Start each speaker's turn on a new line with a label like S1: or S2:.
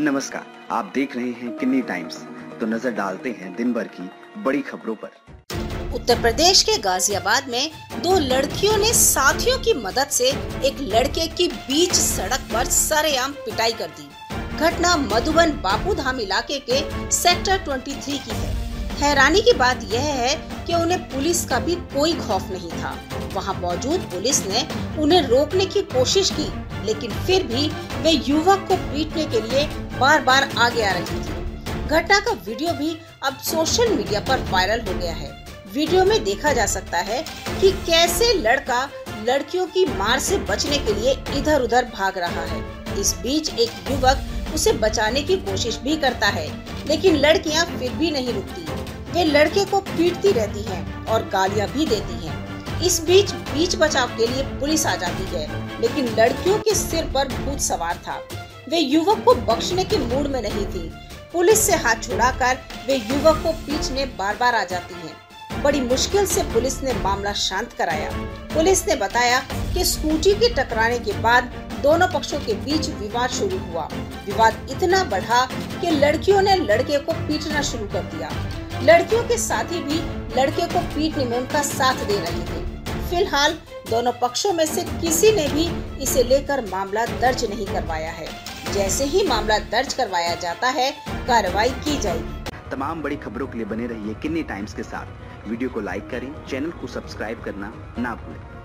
S1: नमस्कार। आप देख रहे हैं किन्नी टाइम्स। तो नज़र डालते हैं दिन भर की बड़ी खबरों पर।
S2: उत्तर प्रदेश के गाजियाबाद में दो लड़कियों ने साथियों की मदद से एक लड़के की बीच सड़क पर सरेआम पिटाई कर दी। घटना मधुबन बापू धाम इलाके के सेक्टर 23 की है। हैरानी की बात यह है कि उन्हें पुलिस का भी कोई खौफ नहीं था। वहाँ मौजूद पुलिस ने उन्हें रोकने की कोशिश की, लेकिन फिर भी वे युवक को पीटने के लिए बार बार आगे आ रही थी। घटना का वीडियो भी अब सोशल मीडिया पर वायरल हो गया है। वीडियो में देखा जा सकता है कि कैसे लड़का लड़कियों की मार से बचने के लिए इधर उधर भाग रहा है। इस बीच एक युवक उसे बचाने की कोशिश भी करता है, लेकिन लड़कियाँ फिर भी नहीं रुकती। वे लड़के को पीटती रहती हैं और गालियाँ भी देती हैं। इस बीच बीच बचाव के लिए पुलिस आ जाती है, लेकिन लड़कियों के सिर पर भूत सवार था। वे युवक को बख्शने के मूड में नहीं थी। पुलिस से हाथ छुड़ाकर वे युवक को पीछने बार बार आ जाती हैं। बड़ी मुश्किल से पुलिस ने मामला शांत कराया। पुलिस ने बताया कि स्कूटी के टकराने के बाद दोनों पक्षों के बीच विवाद शुरू हुआ। विवाद इतना बढ़ा कि लड़कियों ने लड़के को पीटना शुरू कर दिया। लड़कियों के साथी भी लड़के को पीटने में उनका साथ दे रहे थे। फ़िलहाल, दोनों पक्षों में से किसी ने भी इसे लेकर मामला दर्ज नहीं करवाया है। जैसे ही मामला दर्ज करवाया जाता है, कार्रवाई की जाएगी।
S1: तमाम बड़ी खबरों के लिए बने रहिए किन्नी टाइम्स के साथ। वीडियो को लाइक करें, चैनल को सब्सक्राइब करना ना भूलें।